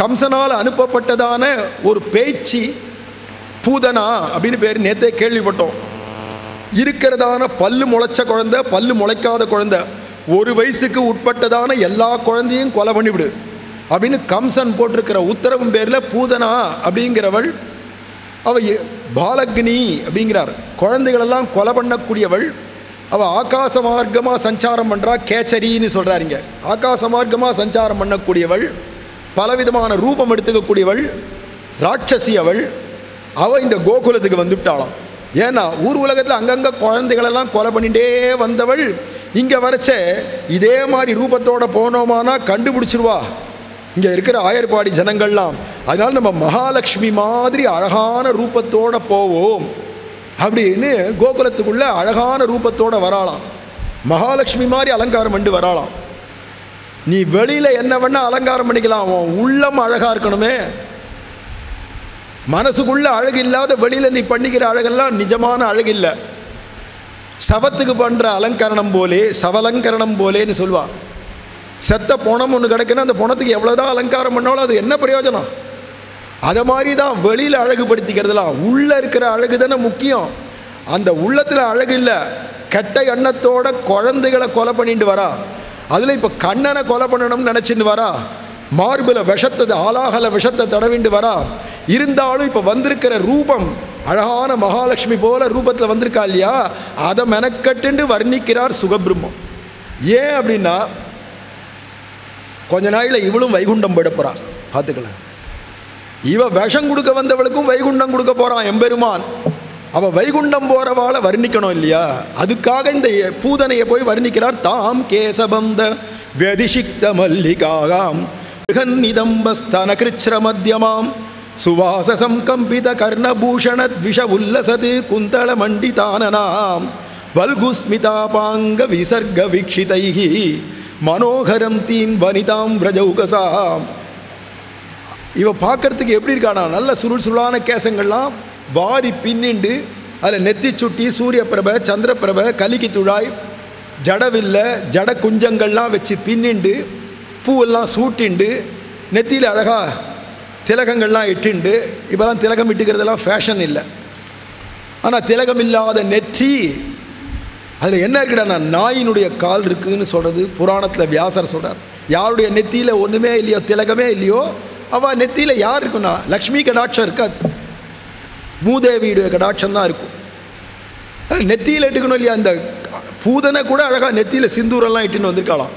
கம்சனால் அனுப்பப்பட்டதான ஒரு பேச்சு பூதனா அப்படின்னு பேர் நேத்தே கேள்விப்பட்டோம். இருக்கிறதான பல்லு முளைச்ச குழந்தை பல்லு முளைக்காத குழந்தை ஒரு வயசுக்கு உட்பட்டதான எல்லா குழந்தையும் கொலை பண்ணிவிடு அப்படின்னு கம்சன் போட்டிருக்கிற உத்தரவும் பேரில் பூதனா அப்படிங்கிறவள் அவள் பாலக்னி அப்படிங்கிறார். குழந்தைகளெல்லாம் கொலை பண்ணக்கூடியவள் அவள் ஆகாச மார்க்கமாக சஞ்சாரம் பண்ணுறா கேச்சரின்னு சொல்கிறாருங்க ஆகாச மார்க்கமாக சஞ்சாரம் பண்ணக்கூடியவள் பலவிதமான ரூபம் எடுத்துக்கக்கூடியவள் ராட்சசி அவள். அவள் இந்த கோகுலத்துக்கு வந்துவிட்டாளாம் ஏன்னா ஊர் உலகத்தில் அங்கங்கே குழந்தைகளெல்லாம் கொலை பண்ணிட்டே வந்தவள். இங்கே வரைச்ச இதே மாதிரி ரூபத்தோட போனோமானா கண்டுபிடிச்சிருவா. இங்கே இருக்கிற ஆயர்பாடி ஜனங்கள்லாம் அதனால் நம்ம மகாலட்சுமி மாதிரி அழகான ரூபத்தோடு போவோம். அப்படின்னு கோகுலத்துக்குள்ளே அழகான ரூபத்தோடு வராளாம். மகாலட்சுமி மாதிரி அலங்காரம் பண்ணி வராளாம். நீ வெளியில் என்ன வேணால் அலங்காரம் பண்ணிக்கலாம். அவன் உள்ளம் அழகாக இருக்கணுமே. மனசுக்குள்ள அழகு இல்லாத வெளியில் நீ பண்ணிக்கிற அழகெல்லாம் நிஜமான அழகு இல்லை. சவத்துக்கு பண்ணுற அலங்கரணம் போலே சவலங்கரணம் போலேன்னு சொல்லுவாள் செத்த பணம் ஒன்று கிடைக்குன்னா அந்த பணத்துக்கு எவ்வளோதான் அலங்காரம் பண்ணாலும் அது என்ன பிரயோஜனம்? அதை மாதிரி தான் வெளியில் அழகுபடுத்திக்கிறதுலாம். உள்ளே இருக்கிற அழகு தானே முக்கியம். அந்த உள்ளத்தில் அழகு இல்லை. கெட்ட எண்ணத்தோட குழந்தைகளை கொலை பண்ணிட்டு வரா. அதில் இப்போ கண்ணனை கொலை பண்ணணும்னு நினச்சிட்டு வரா? மார்பில் விஷத்தை ஆலாகல விஷத்தை தடவிண்டு வரா? இருந்தாலும் இப்போ வந்திருக்கிற ரூபம் அழகான மகாலட்சுமி போல ரூபத்தில் வந்திருக்கா இல்லையா? அதை மெனக்கட்டுண்டு வர்ணிக்கிறார் சுகபிரம்மம். ஏன் அப்படின்னா கொஞ்ச நாளில் இவளும் வைகுண்டம் போயிட போறா. பார்த்துக்கலாம் இவ விஷம் கொடுக்க வந்தவளுக்கும் வைகுண்டம் கொடுக்க போகிறான் எம்பெருமான். அவள் வைகுண்டம் போகிறவாளை வர்ணிக்கணும் இல்லையா? அதுக்காக இந்த பூதனையை போய் வர்ணிக்கிறார். தாம் கேசபந்த வெதிஷிக்த மல்லிகாகாம் மிருகன்னிதம்பஸ்தன கிருச்ரமத்தியமாம் சுவாசசம் கம்பித கர்ணபூஷண விஷ உல்லசது குந்தள மண்டிதானனாம் வல்குஸ்மிதாபாங்க விசர்க வீக்ஷிதைகி மனோகரம் தீம் வனிதாம் விரஜௌகசாம். இவ பார்க்கறதுக்கு எப்படி இருக்கானா? நல்ல சுருள் சுருளான கேசங்கள்லாம் வாரி பின்னிண்டு அதில் நெத்தி சுட்டி சூரிய பிரப சந்திர பிரப கலிக்கு துழாய் ஜடவில்ல ஜட குஞ்சங்கள்லாம் வச்சு பின்னிண்டு பூவெல்லாம் சூட்டிண்டு நெத்தியில் அழகா திலகங்கள்லாம் இட்டுண்டு இப்போலாம் திலகம் இட்டுக்கிறதெல்லாம் ஃபேஷன் இல்லை. ஆனால் திலகம் இல்லாத நெற்றி அதில் என்ன இருக்குடா நாயினுடைய கால் இருக்குதுன்னு சொல்கிறது புராணத்தில் வியாசர் சொல்கிறார் யாருடைய நெத்தியில் ஒன்றுமே இல்லையோ திலகமே இல்லையோ அவள் நெத்தியில் யார் இருக்குன்னா லக்ஷ்மி கடாட்சம் இருக்காது. மூதேவியுடைய கடாட்சம் தான் இருக்கும். நெத்தியில் இட்டுக்கணும் இல்லையா? அந்த பூதனை கூட அழகாக நெத்தியில் சிந்தூரெல்லாம் இட்டுன்னு வந்திருக்காளாம்.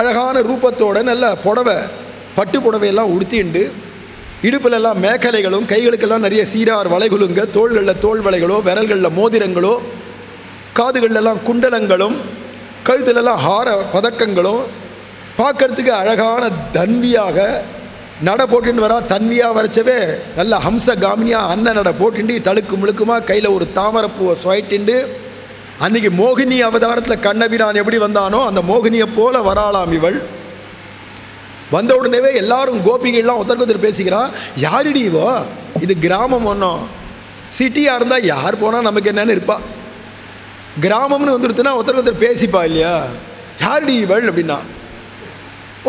அழகான ரூபத்தோட நல்ல புடவை பட்டு புடவையெல்லாம் உடுத்திண்டு இடுப்புலெல்லாம் மேக்கலைகளும் கைகளுக்கெல்லாம் நிறைய சீரார் வளைகுலுங்க தோள்களில் தோல் வளைகளோ விரல்களில் மோதிரங்களோ காதுகளெல்லாம் குண்டலங்களும் கழுத்துலலாம் ஹார பதக்கங்களும் பார்க்கறதுக்கு அழகான தன்வியாக நட போட்டுன்னு வரா தன்வியாக வரைச்சவே நல்ல ஹம்ச காமினியாக அன்ன நட போட்டுண்டு தழுக்கு முழுக்குமாக கையில் ஒரு தாமரைப்பூவை சுவைட்டுண்டு. அன்னைக்கு மோகினி அவதாரத்தில் கண்ணபிரான் எப்படி வந்தானோ அந்த மோகினியை போல வராளாம் இவள். வந்த உடனேவே எல்லாரும் கோபிகள்லாம் ஒருத்தருக்கு ஒருத்தர் பேசிக்கிறா யாருடி இவோ? இது கிராமம் ஒன்றும் சிட்டியாக இருந்தால் யார் போனால் நமக்கு என்னன்னு இருப்பா. கிராமம்னு வந்துருத்துனா ஒருத்தருக்கு ஒருத்தர் பேசிப்பா இல்லையா? யாருடி இவள்? அப்படின்னா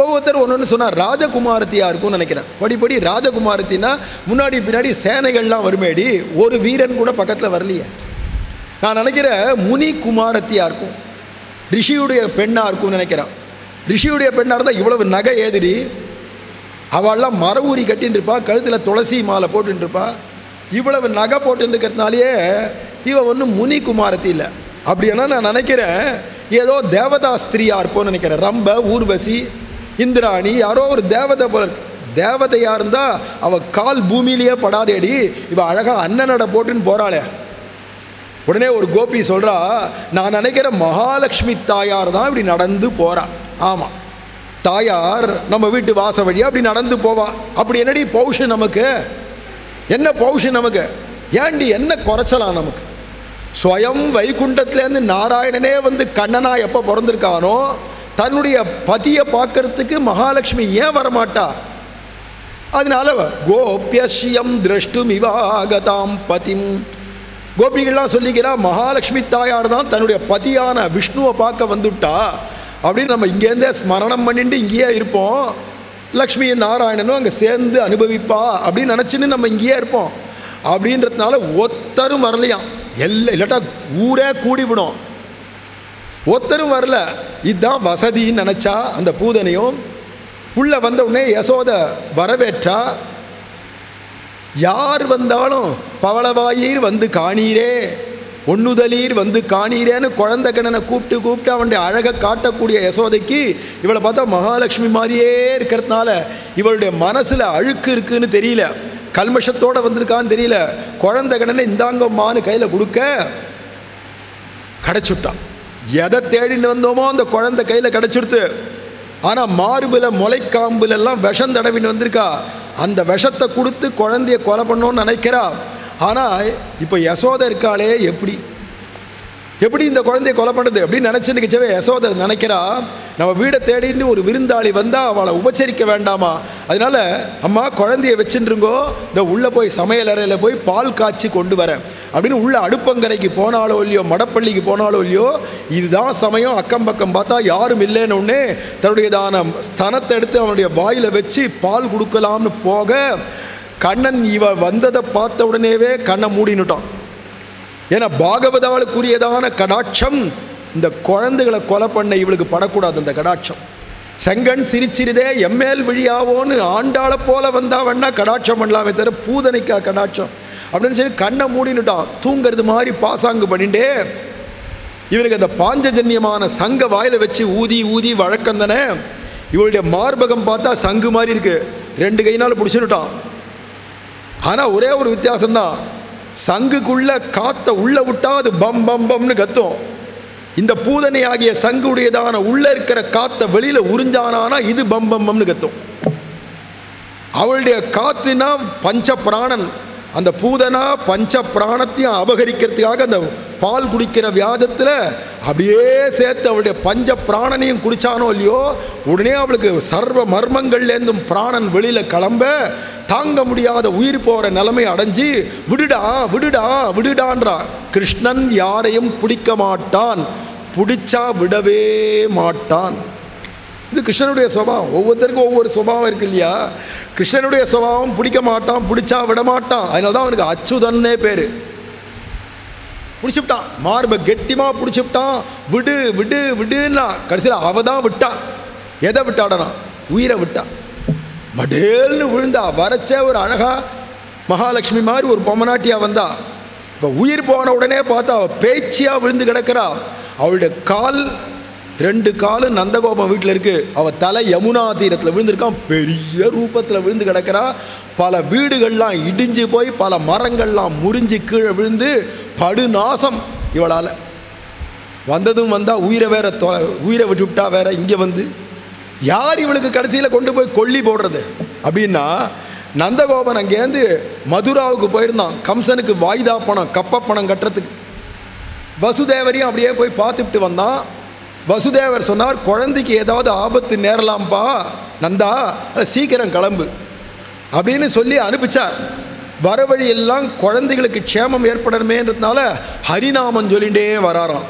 ஒவ்வொருத்தர் ஒன்று ஒன்று சொன்னார் ராஜகுமாரத்தியாக இருக்கும்னு நினைக்கிறேன் படிப்படி ராஜகுமாரத்தின்னா முன்னாடி பின்னாடி சேனைகள்லாம் வருமேடி ஒரு வீரன் கூட பக்கத்தில் வரலையே. நான் நினைக்கிறேன் முனி குமாரத்தியாக இருக்கும் ரிஷியுடைய பெண்ணாக இருக்கும்னு நினைக்கிறேன். ரிஷியுடைய பெண்ணாக இருந்தால் இவ்வளவு நகை ஏதிரி அவள்லாம் மர ஊறி கட்டின்னு இருப்பா கழுத்தில் துளசி மாலை போட்டுன்னு இருப்பா இவ்வளவு நகை போட்டுன்னு இருக்கிறதுனாலேயே இவ ஒன்றும் முனி குமாரத்தி இல்லை. அப்படின்னா நான் நினைக்கிறேன் ஏதோ தேவதா ஸ்திரியாக இருப்போம்னு நினைக்கிறேன். ரம்ப ஊர்வசி இந்திராணி யாரோ ஒரு தேவதை போல இருக்கு. தேவதையாக இருந்தால் அவள் கால் பூமியிலேயே படாதேடி. இவள் அழகாக அண்ணனடை போட்டுன்னு போகிறாளே உடனே ஒரு கோபி சொல்கிறா நான் நினைக்கிற மகாலட்சுமி தாயார் தான் இப்படி நடந்து போகிறான் ஆமாம் தாயார் நம்ம வீட்டு வாச வழியாக அப்படி நடந்து போவா. அப்படி என்னடி பௌஷன் நமக்கு? என்ன பௌஷன் நமக்கு? ஏண்டி என்ன குறைச்சலாம் நமக்கு? ஸ்வயம் வைகுண்டத்துலேருந்து நாராயணனே வந்து கண்ணனா எப்போ பிறந்திருக்கானோ தன்னுடைய பதியை பார்க்கறதுக்கு மகாலட்சுமி ஏன் வரமாட்டா? அதனால கோபியஸ்யம் திரஷ்டும் இவாகதாம் பதிம். கோபிகள்லாம் சொல்லிக்கிறா மகாலட்சுமி தாயார் தான் தன்னுடைய பதியான விஷ்ணுவை பார்க்க வந்துட்டா. அப்படின்னு நம்ம இங்கேருந்தே ஸ்மரணம் பண்ணிட்டு இங்கேயே இருப்போம். லக்ஷ்மியும் நாராயணனும் அங்கே சேர்ந்து அனுபவிப்பா. அப்படின்னு நினச்சின்னு நம்ம இங்கேயே இருப்போம். அப்படின்றதுனால ஒத்தரும் வரலையாம். எல்லாம் இல்லாட்டா ஊரே கூடிவிடும். ஒருத்தரும் வரல. இதுதான் வசதின்னு நினச்சா அந்த பூதனையும் உள்ளே வந்த உடனே யசோத வரவேற்றா. யார் வந்தாலும் பவளவாயீர் வந்து காணீரே. ஒன்னுதலீர் வந்து காணீரேன்னு குழந்தை கண்ணனை கூப்பிட்டு கூப்பிட்டு அவனுடைய அழகை காட்டக்கூடிய யசோதைக்கு இவளை பார்த்தா மகாலட்சுமி மாதிரியே இருக்கிறதுனால இவளுடைய மனசில் அழுக்கு இருக்குன்னு தெரியல. கல்மஷத்தோடு வந்திருக்கான்னு தெரியல. குழந்தை கண்ணனை இந்தாங்கம்மான்னு கையில் கொடுக்க கடைச்சுட்டான். எதை தேடின்னு வந்தோமோ அந்த குழந்தை கையில் கிடச்சிடுத்து ஆனால் மார்பில் முளைக்காம்புல எல்லாம் விஷம் தடவின்னு வந்திருக்கா. அந்த விஷத்தை கொடுத்து குழந்தைய கொலை பண்ணோன்னு நினைக்கிறா. ஆனால் இப்போ யசோதை இருக்காளே எப்படி? எப்படி இந்த குழந்தைய கொலை பண்ணுறது அப்படின்னு நினச்சிருக்கச்சவே யசோதை நினைக்கிறா நம்ம வீடை தேடின்னு ஒரு விருந்தாளி வந்தால் அவளை உபச்சரிக்க வேண்டாமா? அதனால அம்மா குழந்தைய வச்சுருங்கோ இந்த உள்ளே போய் சமையல் அறையில் போய் பால் காய்ச்சி கொண்டு வரேன். அப்படின்னு உள்ள அடுப்பங்கரைக்கு போனாலோ இல்லையோ மடப்பள்ளிக்கு போனாலோ இல்லையோ இதுதான் சமயம் அக்கம் பக்கம் பார்த்தா யாரும் இல்லைன்னு ஒன்று தன்னுடையதான ஸ்தனத்தை எடுத்து அவனுடைய வாயில் வச்சு பால் கொடுக்கலாம்னு போக கண்ணன் இவ வந்ததை பார்த்த உடனேவே கண்ணை மூடினுட்டான் ஏன்னா பாகவதாளுக்குரியதான கடாட்சம் இந்த குழந்தைகளை கொலை பண்ண இவளுக்கு படக்கூடாது அந்த கடாட்சம். செங்கன் சிரிச்சிருதே எம்மேல் விழியாவோன்னு ஆண்டாளை போல வந்தா வேணா கடாட்சம் பண்ணலாமே தவிர பூதனைக்கா கடாட்சம். அப்படின்னு சொல்லி கண்ணை மூடினுட்டான் தூங்கிறது மாதிரி பாசாங்கு பண்ணிட்டே இவனுக்கு அந்த பாஞ்சஜன்யமான சங்க வாயில் வச்சு ஊதி ஊதி வழக்கம் தானே. இவளுடைய மார்பகம் பார்த்தா சங்கு மாதிரி இருக்குது ரெண்டு கையினால் பிடிச்சிருட்டான் ஆனால் ஒரே ஒரு வித்தியாசம்தான். சங்குக்குள்ள காத்த உள்ள விட்டா அது பம் பம் பம்னு கத்தும். இந்த பூதனை ஆகிய சங்குடையதான உள்ள இருக்கிற காத்த வெளியில உறிஞ்சானானா இது பம் பம் பம்னு கத்தும். அவளுடைய காத்துனா பஞ்ச பிராணன். அந்த பூதனா பஞ்ச பிராணத்தையும் அபகரிக்கிறதுக்காக அந்த பால் குடிக்கிற வியாஜத்தில் அப்படியே சேர்த்து அவளுடைய பஞ்ச பிராணனையும் குடித்தானோ இல்லையோ உடனே அவளுக்கு சர்வ மர்மங்கள்லேருந்தும் பிராணன் வெளியில் கிளம்ப தாங்க முடியாத உயிர் போகிற நிலைமை அடைஞ்சு விடுடா விடுடா விடுடான்றா. கிருஷ்ணன் யாரையும் பிடிக்க மாட்டான். பிடிச்சா விடவே மாட்டான். இது கிருஷ்ணனுடைய சுபாவம். ஒவ்வொருத்தருக்கும் ஒவ்வொரு சுபாவம் இருக்கு இல்லையா? கிருஷ்ணனுடைய சுபாவம் பிடிக்க மாட்டான் பிடிச்சா விட மாட்டான். அதனால தான் அவனுக்கு அச்சுதன்னே பேர். பிடிச்சிவிட்டான். மார்பை கெட்டிமாக பிடிச்சிவிட்டான். விடு விடு விடுன்னா. கடைசியில் அவ தான் விட்டான். எதை விட்டாடனா? உயிரை விட்டான். மடேல்னு விழுந்தா வரைச்ச ஒரு அழகா மகாலட்சுமி மாதிரி ஒரு பொம்மநாட்டியா வந்தா. இப்போ உயிர் போன உடனே பார்த்தா பேச்சியாக விழுந்து கிடக்கிறா. அவளுடைய கால் ரெண்டு காலும் நந்தகோபம் வீட்டில் இருக்கு. அவள் தலை யமுனா தீரத்தில் விழுந்திருக்கான் பெரிய ரூபத்தில் விழுந்து கிடக்கிறா. பல வீடுகள்லாம் இடிஞ்சு போய் பல மரங்கள்லாம் முறிஞ்சு கீழே விழுந்து படுநாசம் இவளால். வந்ததும் வந்தால் உயிரை வேற தொ உயிரை விட்டு விட்டா வேற இங்கே வந்து. யார் இவளுக்கு கடைசியில் கொண்டு போய் கொல்லி போடுறது? அப்படின்னா நந்தகோபன் அங்கேருந்து மதுராவுக்கு போயிருந்தான். கம்சனுக்கு வாய்தா பணம் கப்ப பணம் கட்டுறதுக்கு. வசுதேவரையும் அப்படியே போய் பார்த்துட்டு வந்தான். வசுதேவர் சொன்னார் குழந்தைக்கு ஏதாவது ஆபத்து நேரலாம்ப்பா நந்தா சீக்கிரம் கிளம்பு அப்படின்னு சொல்லி அனுப்பிச்சார். வர வழியெல்லாம் குழந்தைகளுக்கு க்ஷேமம் ஏற்படணுமேன்றதுனால ஹரிநாமம் சொல்லிகிட்டே வராராம்.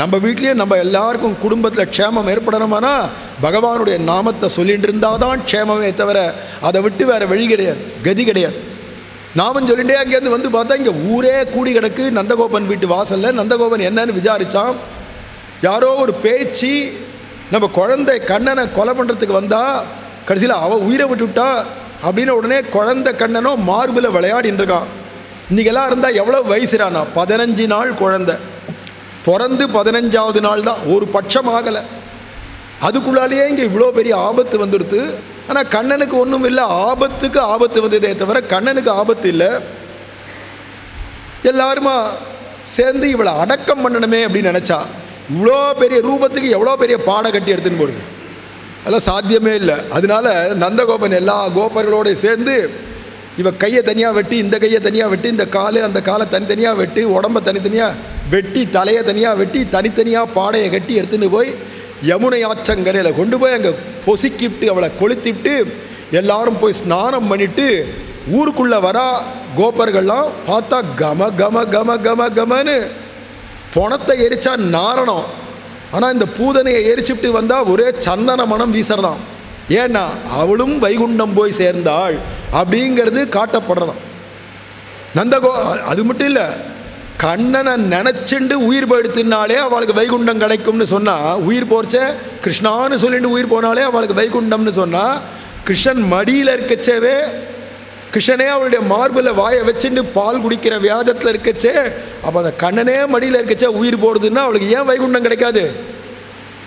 நம்ம வீட்லேயும் நம்ம எல்லாருக்கும் குடும்பத்தில் க்ஷேமம் ஏற்படணுமானா பகவானுடைய நாமத்தை சொல்லிட்டு இருந்தால் தான் க்ஷேமமே தவிர அதை விட்டு வேறு வழி கிடையாது கதி கிடையாது. நாமம் சொல்லிகிட்டே அங்கேருந்து வந்து பார்த்தா இங்கே ஊரே கூடி கிடக்கு நந்தகோபன் வீட்டு வாசலில் நந்தகோபன் என்னன்னு விசாரித்தான் யாரோ ஒரு பேச்சு நம்ம குழந்தை கண்ணனை கொலை பண்ணுறதுக்கு வந்தால் கடைசியில் அவள் உயிரை விட்டுவிட்டா அப்படின்னு உடனே குழந்தை கண்ணனோ மார்பில் விளையாடின்றிருக்கான் இன்றைக்கெல்லாம் இருந்தால் எவ்வளோ வயசுறானா? பதினஞ்சு நாள் குழந்தை. பிறந்து பதினஞ்சாவது நாள் தான் ஒரு பட்சம் ஆகலை. அதுக்குள்ளாலேயே இங்கே இவ்வளோ பெரிய ஆபத்து வந்துடுது ஆனால் கண்ணனுக்கு ஒன்றும் இல்லை. ஆபத்துக்கு ஆபத்து வந்ததே தவிர கண்ணனுக்கு ஆபத்து இல்லை. எல்லாருமா சேர்ந்து இவளை அடக்கம் பண்ணணுமே அப்படின்னு நினச்சா. இவ்வளோ பெரிய ரூபத்துக்கு எவ்வளோ பெரிய பாடை கட்டி எடுத்துன்னு போடுது. அதெல்லாம் சாத்தியமே இல்லை. அதனால நந்தகோபன் எல்லா கோபர்களோடு சேர்ந்து இவ கையை தனியாக வெட்டி இந்த கையை தனியாக வெட்டி இந்த காலு அந்த காலை தனித்தனியாக வெட்டி உடம்ப தனித்தனியாக வெட்டி தலையை தனியாக வெட்டி தனித்தனியாக பாடையை கட்டி எடுத்துன்னு போய் யமுனை ஆற்றங்கரையில் கொண்டு போய் அங்கே பொசுக்கிட்டு அவளை கொளுத்திட்டு எல்லாரும் போய் ஸ்நானம் பண்ணிட்டு ஊருக்குள்ளே வரா கோபர்கள்லாம் பார்த்தா கம கம கம கம கமன்னு பொணத்தை எரிச்சா நாரணம். ஆனால் இந்த பூதனையை எரிச்சுட்டு வந்தால் ஒரே சந்தன மனம் வீசுறதாம். ஏன்னா அவளும் வைகுண்டம் போய் சேர்ந்தாள் அப்படிங்கிறது காட்டப்படுறதாம். நந்தகோ அது மட்டும் இல்லை கண்ணனை நினச்சிண்டு உயிர் போயிடுத்துனாலே அவளுக்கு வைகுண்டம் கிடைக்கும்னு சொன்னால் உயிர் போர்ச்சே கிருஷ்ணான்னு சொல்லிட்டு உயிர் போனாலே அவளுக்கு வைகுண்டம்னு சொன்னால் கிருஷ்ணன் மடியில் இருக்கச்சேவே கிருஷ்ணனே அவளுடைய மார்பில் வாயை வச்சுட்டு பால் குடிக்கிற வியாஜத்தில் இருக்கச்சே அப்போ அந்த கண்ணனே மடியில் இருக்கச்சே உயிர் போடுதுன்னா அவளுக்கு ஏன் வைகுண்டம் கிடைக்காது?